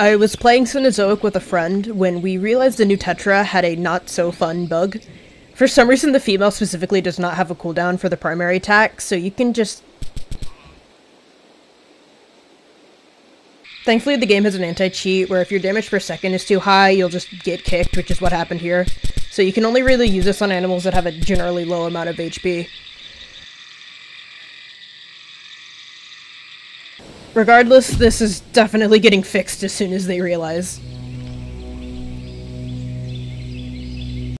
I was playing Cenozoic with a friend when we realized the new Tetra had a not so fun bug. For some reason, the female specifically does not have a cooldown for the primary attack, so you can just... Thankfully, the game has an anti-cheat where if your damage per second is too high, you'll just get kicked, which is what happened here. So you can only really use this on animals that have a generally low amount of HP. Regardless, this is definitely getting fixed as soon as they realize.